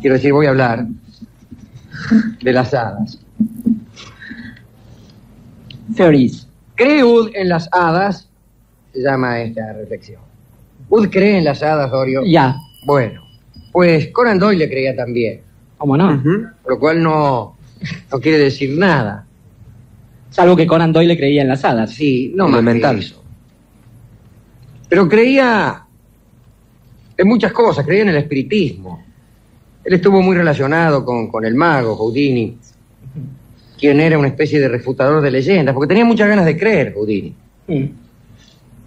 Quiero decir, voy a hablar de las hadas. Fairies. ¿Cree Ud en las hadas? Se llama esta reflexión. ¿Ud cree en las hadas, Dorio? Ya. Bueno, pues Conan Doyle le creía también, ¿Cómo no? lo cual no, no quiere decir nada. Salvo que Conan Doyle creía en las hadas. Sí, no más eso. Pero creía en muchas cosas, creía en el espiritismo. Él estuvo muy relacionado con, con el mago, Houdini, quien era una especie de refutador de leyendas, porque tenía muchas ganas de creer, Houdini.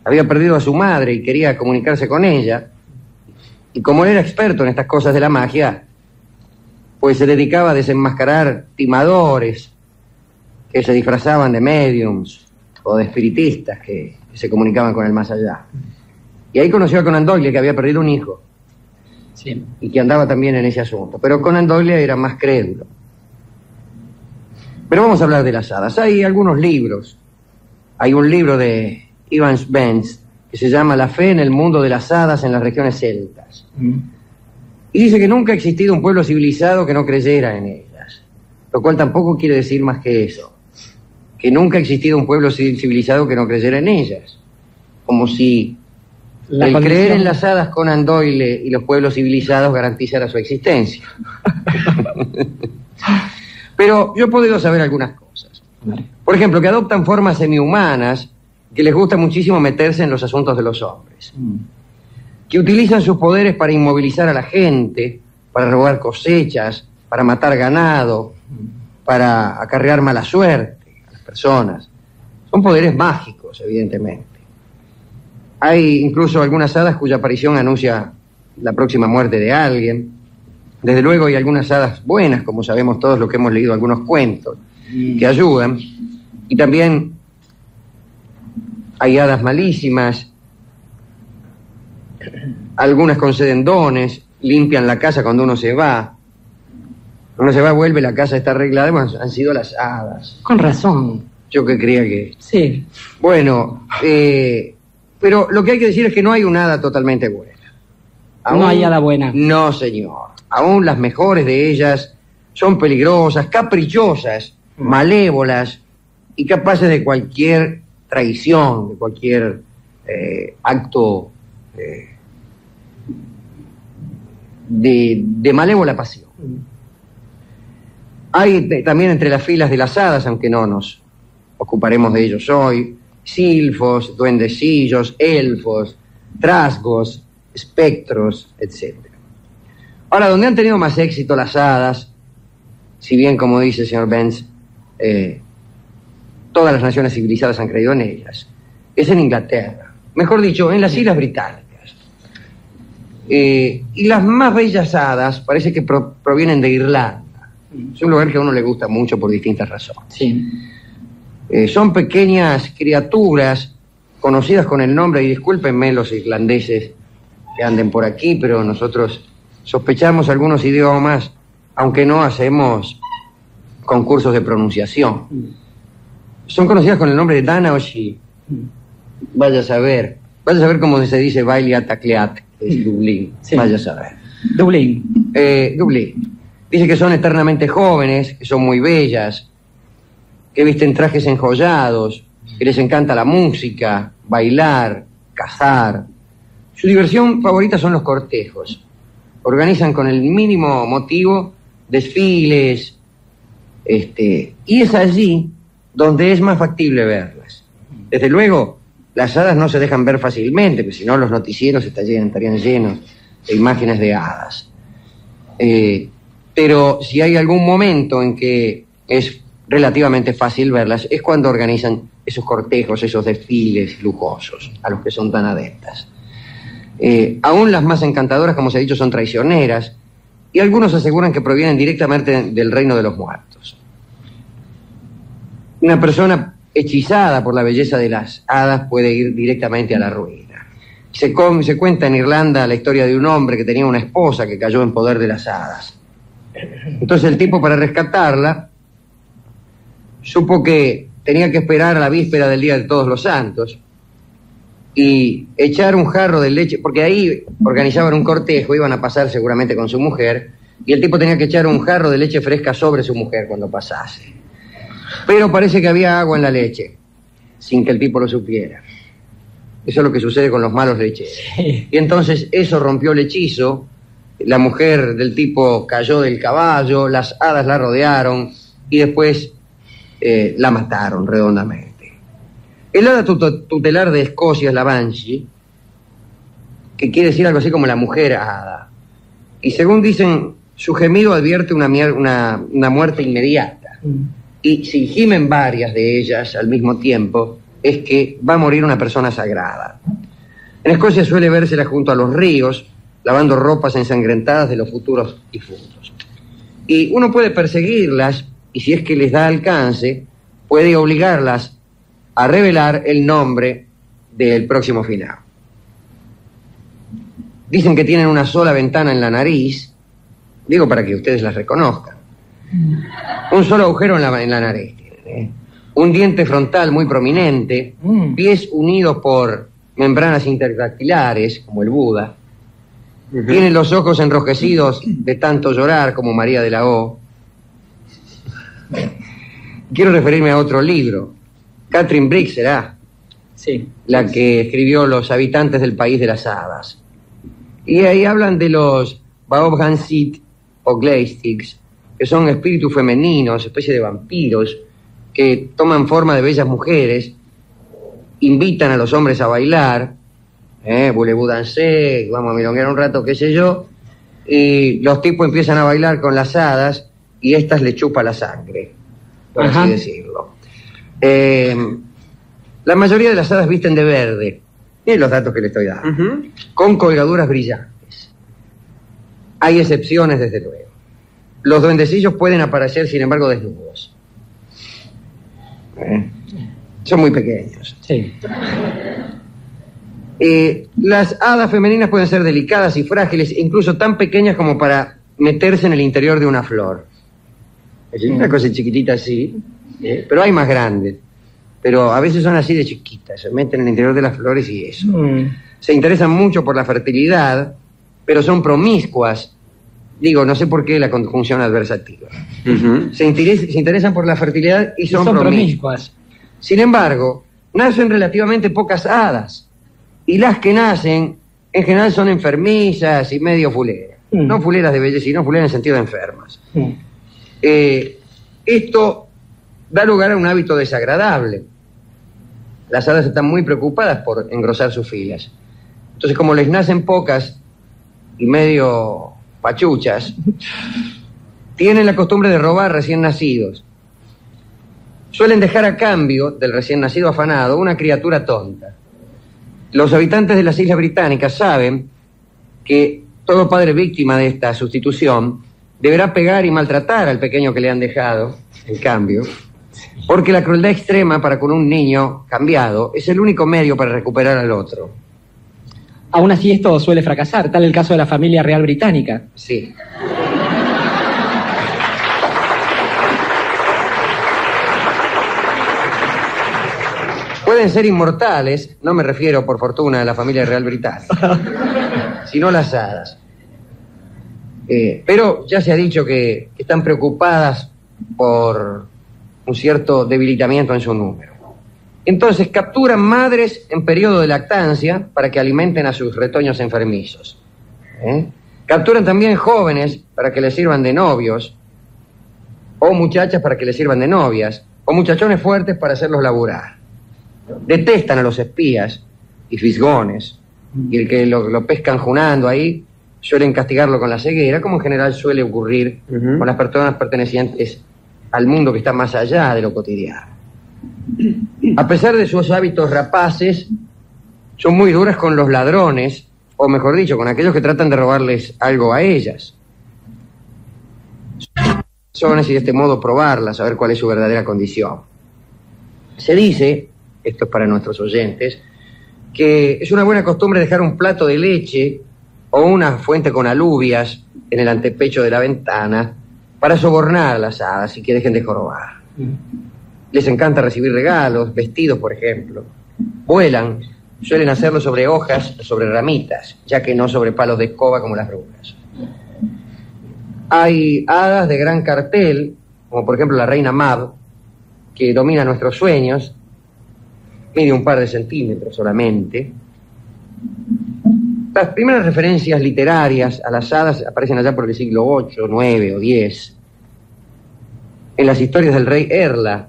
Había perdido a su madre y quería comunicarse con ella. Y como él era experto en estas cosas de la magia, pues se dedicaba a desenmascarar timadores que se disfrazaban de mediums o de espiritistas que, que se comunicaban con el más allá. Y ahí conoció a Conan Doyle, que había perdido un hijo Sí. y que andaba también en ese asunto. Pero Conan Doyle era más crédulo. Pero vamos a hablar de las hadas. Hay algunos libros. Hay un libro de Evans Benz que se llama La fe en el mundo de las hadas en las regiones celtas. Mm. Y dice que nunca ha existido un pueblo civilizado que no creyera en ellas. Lo cual tampoco quiere decir más que eso. Que nunca ha existido un pueblo ci- civilizado que no creyera en ellas. Como si La el condición- creer en las hadas Conan Doyle y los pueblos civilizados garantizara su existencia. Pero yo he podido saber algunas cosas. Por ejemplo, que adoptan formas semihumanas, que les gusta muchísimo meterse en los asuntos de los hombres, Mm. que utilizan sus poderes para inmovilizar a la gente, para robar cosechas, para matar ganado, para acarrear mala suerte a las personas. Son poderes mágicos, evidentemente. Hay incluso algunas hadas cuya aparición anuncia la próxima muerte de alguien. Desde luego hay algunas hadas buenas, como sabemos todos los que hemos leído algunos cuentos, que ayudan. Y también hay hadas malísimas. Algunas conceden dones, limpian la casa cuando uno se va. Uno se va, vuelve, la casa está arreglada. Bueno, han sido las hadas. Con razón. Yo que creía que... Sí. Bueno, eh, pero lo que hay que decir es que no hay una hada totalmente buena. No hay hada buena. No, señor. Aún las mejores de ellas son peligrosas, caprichosas, malévolas y capaces de cualquier traición, de cualquier eh, acto eh, de, de malévola pasión. Hay te- también entre las filas de las hadas, aunque no nos ocuparemos de ellos hoy, silfos, duendecillos, elfos, trasgos, espectros, etc. Ahora, donde han tenido más éxito las hadas, si bien, como dice el señor Benz, eh, todas las naciones civilizadas han creído en ellas, es en Inglaterra, mejor dicho, en las Islas Británicas. Eh, y las más bellas hadas parece que pro- provienen de Irlanda. Es un lugar que a uno le gusta mucho por distintas razones. Sí. Eh, son pequeñas criaturas conocidas con el nombre, y discúlpenme los irlandeses que anden por aquí, pero nosotros sospechamos algunos idiomas, aunque no hacemos concursos de pronunciación. Son conocidas con el nombre de Dana Oshi. Vaya a saber. Vaya a saber cómo se dice baile atacleat, es Dublín. Sí. Vaya a saber. Dublín. Eh, Dublín. Dice que son eternamente jóvenes, que son muy bellas, que visten trajes enjollados, que les encanta la música, bailar, cazar. Su diversión favorita son los cortejos. Organizan con el mínimo motivo desfiles, este, y es allí donde es más factible verlas. Desde luego, las hadas no se dejan ver fácilmente, porque si no los noticieros estarían, estarían llenos de imágenes de hadas. Eh, pero si hay algún momento en que es relativamente fácil verlas, es cuando organizan esos cortejos, esos desfiles lujosos a los que son tan adeptas. Eh, aún las más encantadoras, como se ha dicho, son traicioneras, y algunos aseguran que provienen directamente del reino de los muertos. Una persona hechizada por la belleza de las hadas puede ir directamente a la ruina. Se, se cuenta en Irlanda la historia de un hombre que tenía una esposa que cayó en poder de las hadas. Entonces el tipo para rescatarla supo que tenía que esperar a la víspera del Día de Todos los Santos y echar un jarro de leche, porque ahí organizaban un cortejo, iban a pasar seguramente con su mujer, y el tipo tenía que echar un jarro de leche fresca sobre su mujer cuando pasase. Pero parece que había agua en la leche, sin que el tipo lo supiera. Eso es lo que sucede con los malos lecheros. Sí. Y entonces eso rompió el hechizo, la mujer del tipo cayó del caballo, las hadas la rodearon y después eh, la mataron redondamente. El hada tutelar de Escocia es la Banshee, que quiere decir algo así como la mujer hada. Y según dicen, su gemido advierte una, una- una muerte inmediata. Mm. Y si gimen varias de ellas al mismo tiempo, es que va a morir una persona sagrada. En Escocia suele vérsela junto a los ríos, lavando ropas ensangrentadas de los futuros difuntos. Y uno puede perseguirlas, y si es que les da alcance, puede obligarlas a revelar el nombre del próximo final. Dicen que tienen una sola ventana en la nariz, digo para que ustedes las reconozcan. Un solo agujero en la, en la nariz tienen, ¿eh? Un diente frontal muy prominente, Mm. pies unidos por membranas interdactilares, como el Buda. Tienen los ojos enrojecidos de tanto llorar como María de la O. Quiero referirme a otro libro. Catherine Briggs será Sí. la que escribió Los habitantes del país de las hadas. Y ahí hablan de los Baobhansit o Gleistics, que son espíritus femeninos, especie de vampiros, que toman forma de bellas mujeres, invitan a los hombres a bailar, eh, voulez-vous danser, vamos a milonguear un rato, qué sé yo, y los tipos empiezan a bailar con las hadas y estas le chupa la sangre, por Ajá. así decirlo. Eh, la mayoría de las hadas visten de verde, miren los datos que le estoy dando, con colgaduras brillantes. Hay excepciones, desde luego. Los duendecillos pueden aparecer, sin embargo, desnudos. Eh, Son muy pequeños. Sí. Eh, las hadas femeninas pueden ser delicadas y frágiles, incluso tan pequeñas como para meterse en el interior de una flor. Es decir, una cosa chiquitita así, ¿eh? pero hay más grandes. Pero a veces son así de chiquitas, se meten en el interior de las flores y eso. Mm. Se interesan mucho por la fertilidad, pero son promiscuas. Digo, no sé por qué la conjunción adversativa. Se, interes- se interesan por la fertilidad y Y son, son promiscuas. promiscuas. Sin embargo, nacen relativamente pocas hadas. Y las que nacen, en general, son enfermizas y medio fuleras. Mm. No fuleras de belleza, sino fuleras en el sentido de enfermas. Mm. Eh, esto da lugar a un hábito desagradable. Las hadas están muy preocupadas por engrosar sus filas. Entonces, como les nacen pocas y medio pachuchas, tienen la costumbre de robar recién nacidos. Suelen dejar a cambio del recién nacido afanado una criatura tonta. Los habitantes de las Islas Británicas saben que todo padre víctima de esta sustitución deberá pegar y maltratar al pequeño que le han dejado, en cambio, porque la crueldad extrema para con un niño cambiado es el único medio para recuperar al otro. Aún así esto suele fracasar, tal el caso de la familia real británica. Sí. Pueden ser inmortales, no me refiero por fortuna a la familia real británica, sino las hadas. Eh, pero ya se ha dicho que, están preocupadas por un cierto debilitamiento en su número. Entonces capturan madres en periodo de lactancia para que alimenten a sus retoños enfermizos. ¿eh? Capturan también jóvenes para que les sirvan de novios, o muchachas para que les sirvan de novias, o muchachones fuertes para hacerlos laburar. Detestan a los espías y fisgones, y el que lo, lo pescan junando ahí suelen castigarlo con la ceguera, como en general suele ocurrir con las personas pertenecientes al mundo que está más allá de lo cotidiano. A pesar de sus hábitos rapaces, son muy duras con los ladrones, o mejor dicho, con aquellos que tratan de robarles algo a ellas. Son y de este modo probarlas, saber cuál es su verdadera condición. Se dice, esto es para nuestros oyentes, que es una buena costumbre dejar un plato de leche o una fuente con alubias en el antepecho de la ventana para sobornar a las hadas y que dejen de jorobar. Mm. Les encanta recibir regalos, vestidos, por ejemplo. Vuelan suelen hacerlo sobre hojas, sobre ramitas, ya que no sobre palos de escoba como las brujas. Hay hadas de gran cartel, como por ejemplo la reina Mab, que domina nuestros sueños, mide un par de centímetros solamente. Las primeras referencias literarias a las hadas aparecen allá por el siglo VIII, IX o X. En las historias del rey Erla,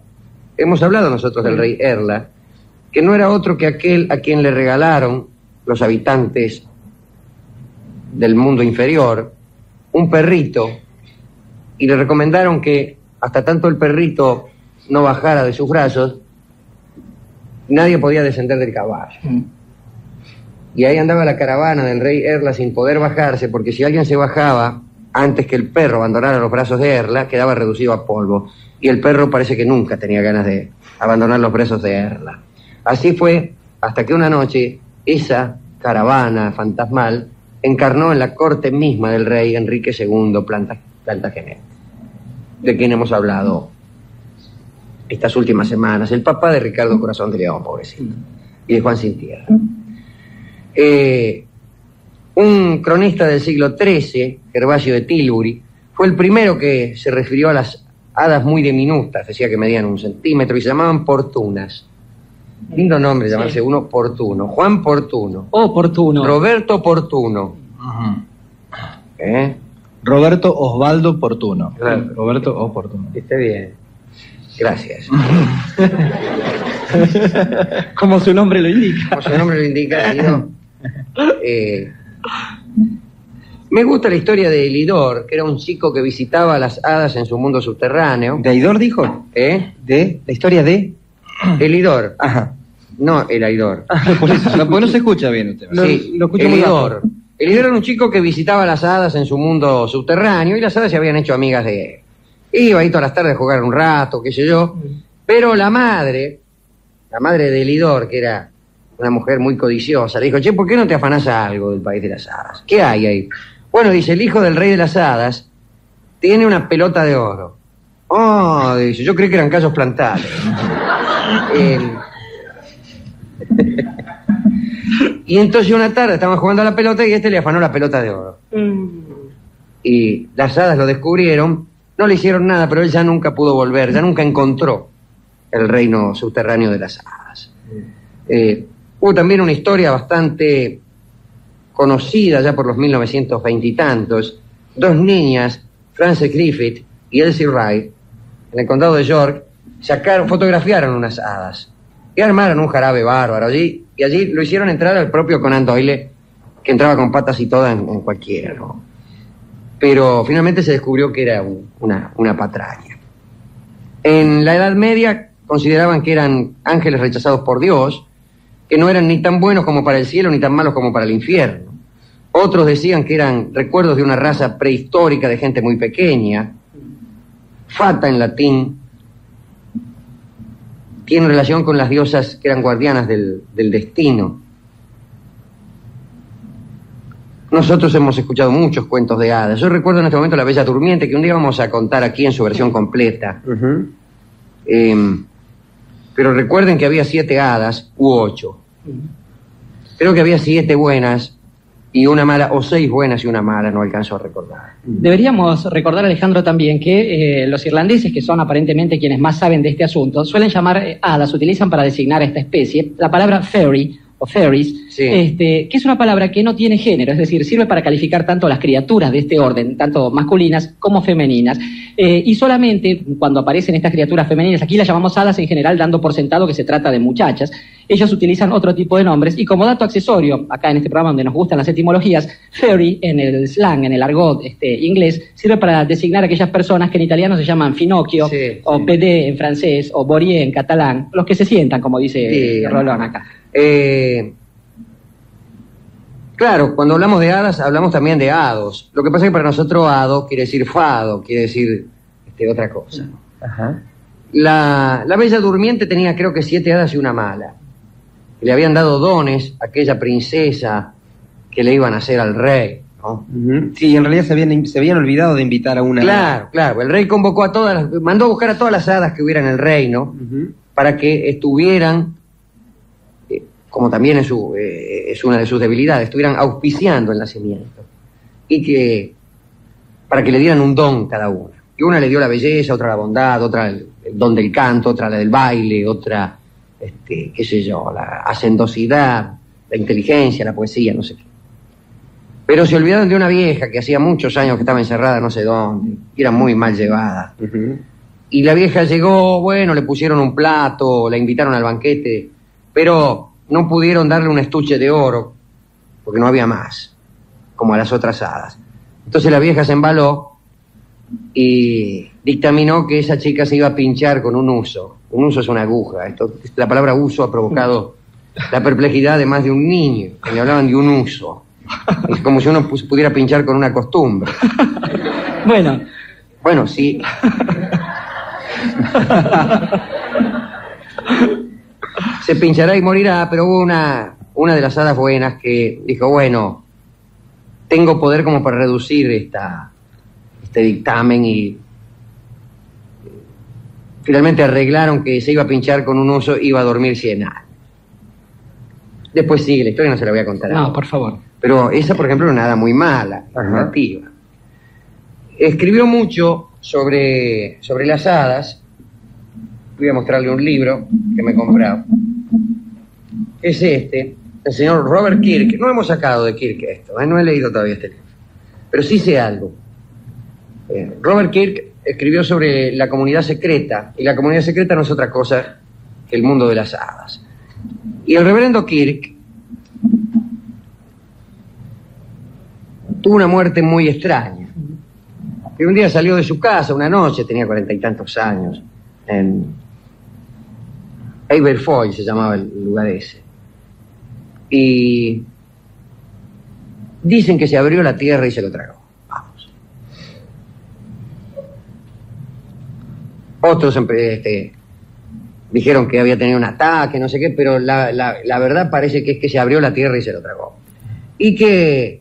hemos hablado nosotros del rey Erla, que no era otro que aquel a quien le regalaron los habitantes del mundo inferior un perrito y le recomendaron que hasta tanto el perrito no bajara de sus brazos, nadie podía descender del caballo. Y ahí andaba la caravana del rey Erla sin poder bajarse, porque si alguien se bajaba antes que el perro abandonara los brazos de Erla, quedaba reducido a polvo. Y el perro parece que nunca tenía ganas de abandonar los brazos de Erla. Así fue hasta que una noche esa caravana fantasmal encarnó en la corte misma del rey Enrique II Planta, Plantagenet, de quien hemos hablado estas últimas semanas, el papá de Ricardo Corazón de León, pobrecito, y de Juan Sin. Eh, un cronista del siglo XIII, Gervasio de Tilbury, fue el primero que se refirió a las hadas muy diminutas, decía que medían un centímetro y se llamaban portunas. Lindo nombre llamarse uno Portuno. Juan Portuno. Oportuno. Roberto Portuno. ¿Eh? Roberto Osvaldo Portuno. Claro. Roberto Oportuno. Está bien. Gracias. Como su nombre lo indica. Como su nombre lo indica, Guido. Eh, me gusta la historia de Elidor, que era un chico que visitaba a las hadas en su mundo subterráneo. ¿De Aidor dijo? ¿Eh? ¿De? ¿La historia de? Elidor. Ajá. No, el Aidor. Por eso, no, porque no se escucha bien usted. Lo- sí, lo escucho muy Elidor. Elidor era un chico que visitaba a las hadas en su mundo subterráneo y las hadas se habían hecho amigas de él. Iba ahí todas las tardes a jugar un rato, qué sé yo. Pero la madre, la madre de Elidor, que era una mujer muy codiciosa, le dijo, che, ¿por qué no te afanás a algo del país de las hadas? ¿Qué hay ahí? Bueno, dice, el hijo del rey de las hadas tiene una pelota de oro. Oh, dice, yo creí que eran callos plantados. Eh, y entonces una tarde estaban jugando a la pelota y este le afanó la pelota de oro. Y las hadas lo descubrieron, no le hicieron nada, pero él ya nunca pudo volver, ya nunca encontró el reino subterráneo de las hadas. Eh, hubo también una historia bastante conocida ya por los 1920 y tantos, dos niñas, Frances Griffith y Elsie Wright, en el condado de York, sacaron, fotografiaron unas hadas y armaron un jarabe bárbaro allí, y allí lo hicieron entrar al propio Conan Doyle, que entraba con patas y todas en, en cualquiera, ¿no? Pero finalmente se descubrió que era un- una, una patraña. En la Edad Media consideraban que eran ángeles rechazados por Dios, que no eran ni tan buenos como para el cielo ni tan malos como para el infierno. Otros decían que eran recuerdos de una raza prehistórica de gente muy pequeña. Fata en latín tiene relación con las diosas que eran guardianas del, del destino. Nosotros hemos escuchado muchos cuentos de hadas. Yo recuerdo en este momento La Bella Durmiente, que un día vamos a contar aquí en su versión completa. Eh, pero recuerden que había siete hadas u ocho. Creo que había siete buenas y una mala, o seis buenas y una mala, no alcanzo a recordar. Deberíamos recordar, Alejandro, también que eh, los irlandeses, que son aparentemente quienes más saben de este asunto, suelen llamar eh, hadas, utilizan para designar a esta especie la palabra fairy o fairies, Sí. este, que es una palabra que no tiene género, es decir, sirve para calificar tanto las criaturas de este orden, tanto masculinas como femeninas. Eh, y solamente cuando aparecen estas criaturas femeninas, aquí las llamamos hadas en general, dando por sentado que se trata de muchachas, ellos utilizan otro tipo de nombres. Y como dato accesorio, acá en este programa donde nos gustan las etimologías, fairy en el slang, en el argot este, inglés, sirve para designar a aquellas personas que en italiano se llaman Finocchio, Sí, o sí. PD en francés, o Borie en catalán, los que se sientan, como dice. Rolón acá. Eh, claro, cuando hablamos de hadas, hablamos también de hados. Lo que pasa es que para nosotros hado quiere decir fado, quiere decir este, otra cosa. Ajá. La, la Bella Durmiente tenía creo que siete hadas y una mala. Le habían dado dones a aquella princesa que le iban a hacer al rey. ¿no? Sí, en realidad se habían, se habían olvidado de invitar a una. Claro, claro. El rey convocó a todas las, mandó a buscar a todas las hadas que hubiera en el reino para que estuvieran como también es, su, eh, es una de sus debilidades, estuvieran auspiciando el nacimiento. Y que, para que le dieran un don cada una. Y una le dio la belleza, otra la bondad, otra el, el don del canto, otra la del baile, otra, este, qué sé yo, la hacendosidad, la inteligencia, la poesía, no sé qué. Pero se olvidaron de una vieja que hacía muchos años que estaba encerrada no sé dónde, y era muy mal llevada. Y la vieja llegó, bueno, le pusieron un plato, la invitaron al banquete, pero no pudieron darle un estuche de oro, porque no había más, como a las otras hadas. Entonces la vieja se embaló y dictaminó que esa chica se iba a pinchar con un uso. Un uso es una aguja. Esto, la palabra uso ha provocado la perplejidad de más de un niño, que le hablaban de un uso. Es como si uno pudiera pinchar con una costumbre. Bueno, Bueno, sí. Se pinchará y morirá, pero hubo una, una de las hadas buenas que dijo, bueno, tengo poder como para reducir esta, este dictamen y finalmente arreglaron que se iba a pinchar con un uso iba a dormir 100 años. Después sigue la historia, no se la voy a contar. no, ahora. por favor. Pero esa, por ejemplo, era una hada muy mala, negativa. Escribió mucho sobre, sobre las hadas. Voy a mostrarle un libro que me he comprado. Es este, el señor Robert Kirk. No hemos sacado de Kirk esto, ¿eh? no he leído todavía este libro. Pero sí sé algo. Eh, Robert Kirk escribió sobre la comunidad secreta, y la comunidad secreta no es otra cosa que el mundo de las hadas. Y el reverendo Kirk tuvo una muerte muy extraña. Que un día salió de su casa, una noche, tenía cuarenta y tantos años, en Aberfoyle se llamaba el lugar ese. Y dicen que se abrió la tierra y se lo tragó. Vamos. Otros este, dijeron que había tenido un ataque, no sé qué, pero la, la- la verdad parece que es que se abrió la tierra y se lo tragó. Y que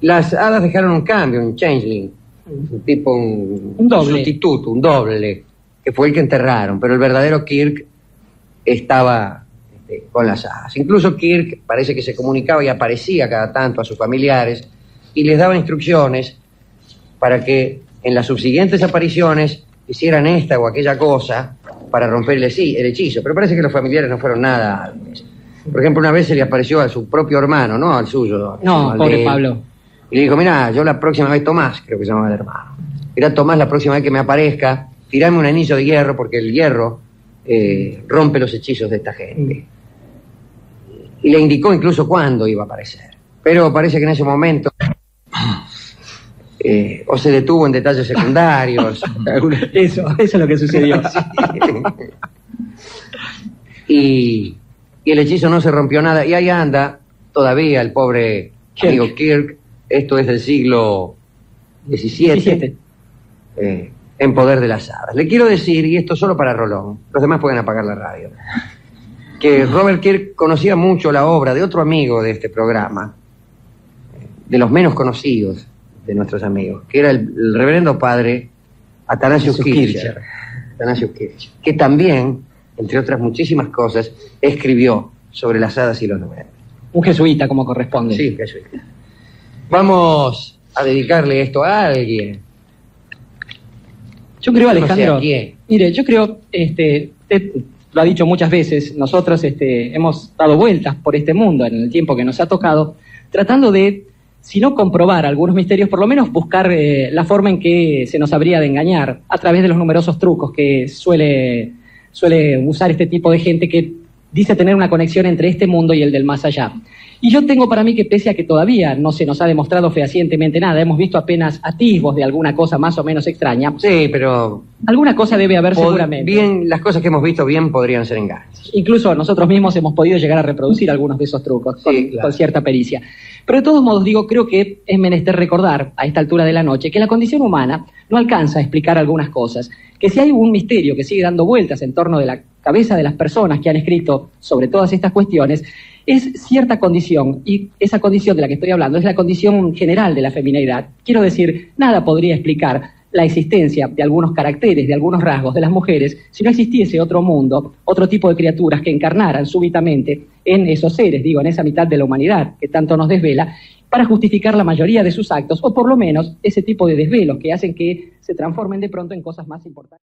las hadas dejaron un cambio, un changeling, un tipo, un, Un doble. sustituto, un doble, que fue el que enterraron, pero el verdadero Kirk estaba este, con las hadas. Incluso Kirk parece que se comunicaba y aparecía cada tanto a sus familiares y les daba instrucciones para que en las subsiguientes apariciones hicieran esta o aquella cosa para romper el, hechizo. Pero parece que los familiares no fueron nada hábiles. Por ejemplo, una vez se le apareció a su propio hermano, no al suyo. No, al pobre. Pablo. Y le dijo, mira, yo la próxima vez, Tomás, creo que se llamaba el hermano. Mira, Tomás, la próxima vez que me aparezca, tirame un anillo de hierro, porque el hierro eh, rompe los hechizos de esta gente. Y le indicó incluso cuándo iba a aparecer. Pero parece que en ese momento eh, o se detuvo en detalles secundarios. Eso, eso es lo que sucedió. y, y el hechizo no se rompió nada. Y ahí anda todavía el pobre Kirk. amigo Kirk. Esto es del siglo XVII. 17. eh, en poder de las hadas. Le quiero decir, y esto solo para Rolón, los demás pueden apagar la radio, que Robert Kirk conocía mucho la obra de otro amigo de este programa, de los menos conocidos de nuestros amigos, que era el, el reverendo padre Atanasius Kircher, Kircher. Atanasius Kircher, que también, entre otras muchísimas cosas, escribió sobre las hadas y los duendes. Un jesuita, como corresponde. Sí, jesuita. Vamos a dedicarle esto a alguien. Yo creo, No sé Alejandro, a quién. mire, yo creo, este, lo ha dicho muchas veces, nosotros este, hemos dado vueltas por este mundo en el tiempo que nos ha tocado, tratando de, si no comprobar algunos misterios, por lo menos buscar eh, la forma en que se nos habría de engañar a través de los numerosos trucos que suele, suele usar este tipo de gente que dice tener una conexión entre este mundo y el del más allá. Y yo tengo para mí que pese a que todavía no se nos ha demostrado fehacientemente nada, hemos visto apenas atisbos de alguna cosa más o menos extraña, Sí, pero Alguna cosa debe haber seguramente. bien, las cosas que hemos visto bien podrían ser engaños. Incluso nosotros mismos hemos podido llegar a reproducir algunos de esos trucos con, claro. con cierta pericia. Pero de todos modos, digo, creo que es menester recordar a esta altura de la noche que la condición humana no alcanza a explicar algunas cosas. Que si hay un misterio que sigue dando vueltas en torno de la cabeza de las personas que han escrito sobre todas estas cuestiones, es cierta condición, y esa condición de la que estoy hablando es la condición general de la feminidad. Quiero decir, nada podría explicar la existencia de algunos caracteres, de algunos rasgos de las mujeres, si no existiese otro mundo, otro tipo de criaturas que encarnaran súbitamente en esos seres, digo, en esa mitad de la humanidad que tanto nos desvela, para justificar la mayoría de sus actos, o por lo menos ese tipo de desvelos que hacen que se transformen de pronto en cosas más importantes.